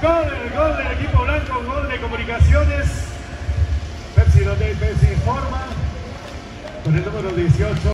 Gol, gol del equipo blanco, gol de comunicaciones. Pepsi, donde Pepsi informa con el número 18.